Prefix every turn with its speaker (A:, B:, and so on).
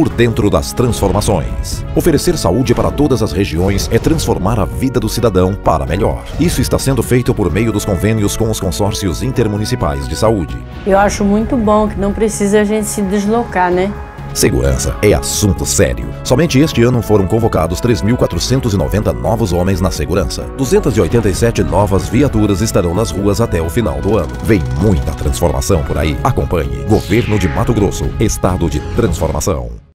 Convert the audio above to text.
A: por dentro das transformações. Oferecer saúde para todas as regiões é transformar a vida do cidadão para melhor. Isso está sendo feito por meio dos convênios com os consórcios intermunicipais de saúde.
B: Eu acho muito bom que não precisa a gente se deslocar, né?
A: Segurança é assunto sério. Somente este ano foram convocados 3.490 novos homens na segurança. 287 novas viaturas estarão nas ruas até o final do ano. Vem muita transformação por aí. Acompanhe. Governo de Mato Grosso. Estado de transformação.